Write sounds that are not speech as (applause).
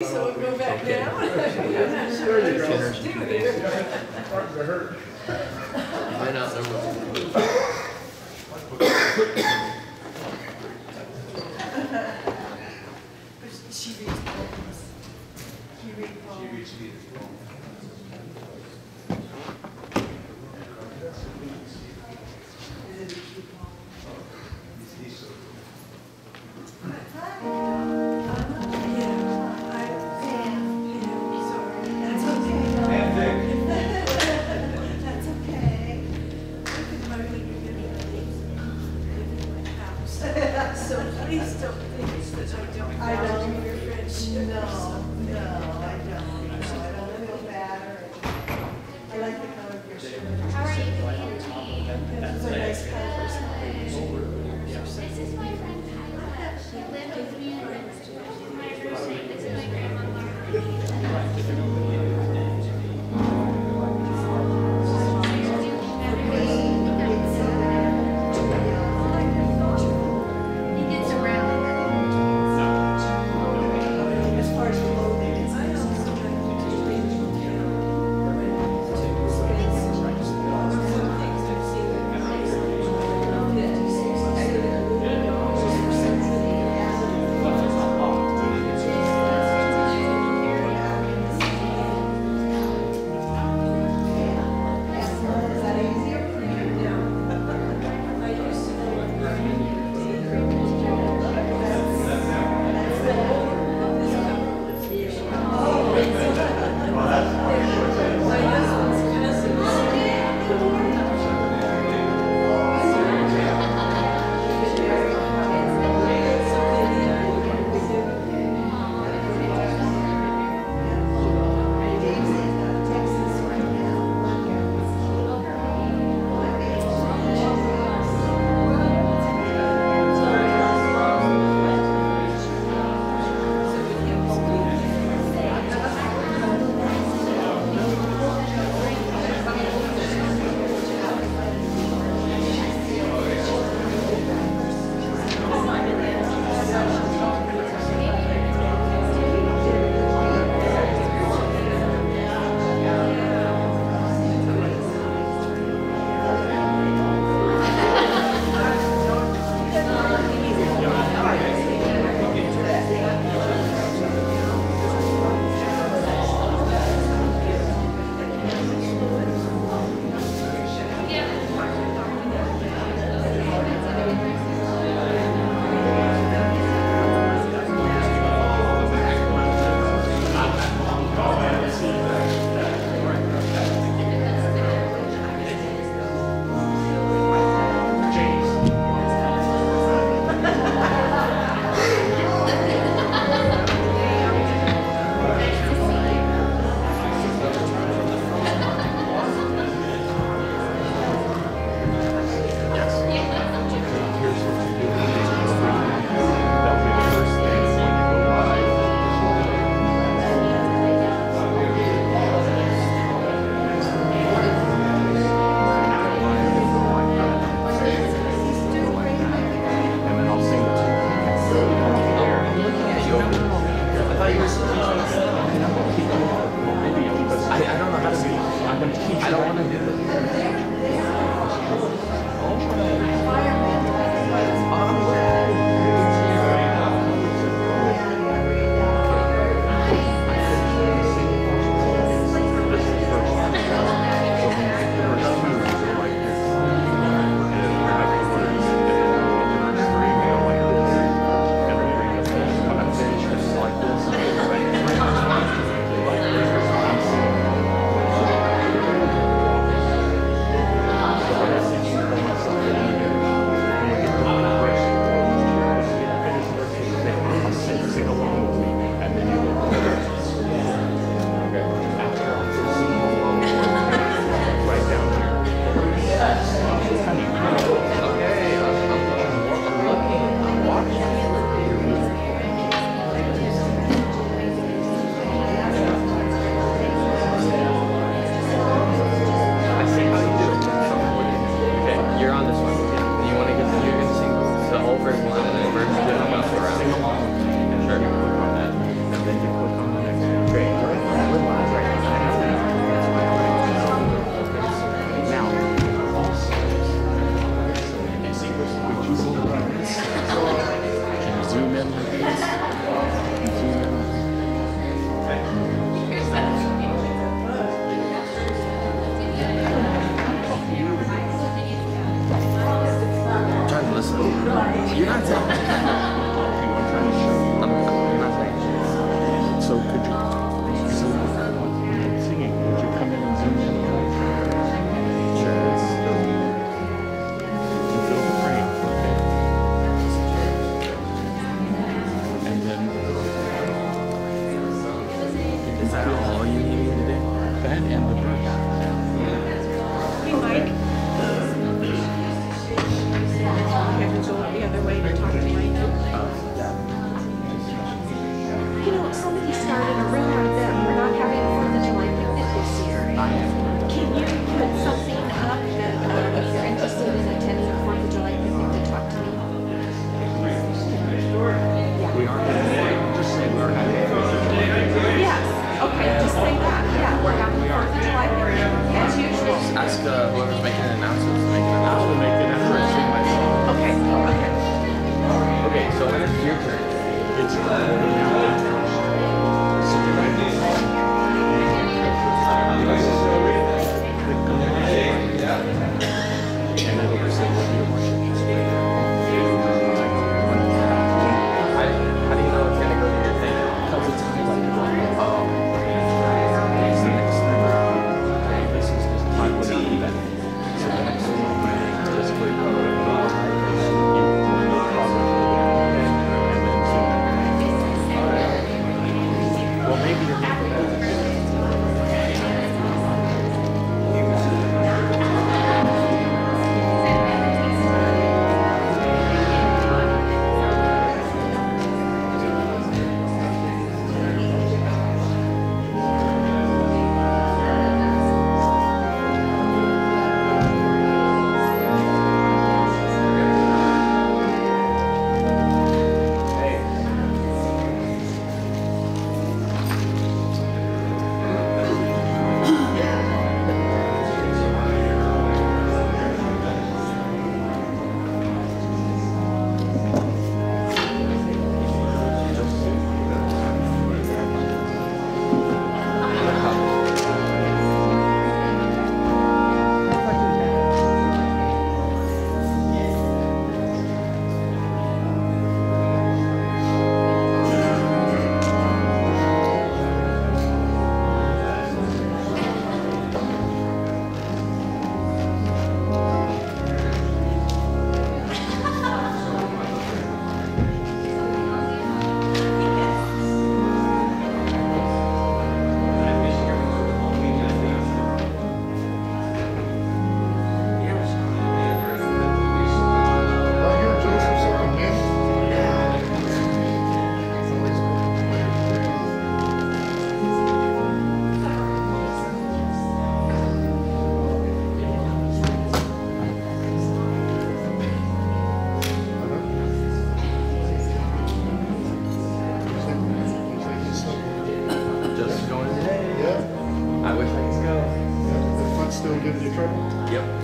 So we'll go back okay. now. (laughs) (laughs) Not number. She reads poems. He reads poems. She reads poems. Yeah. 我喝完 Yeah. Yep.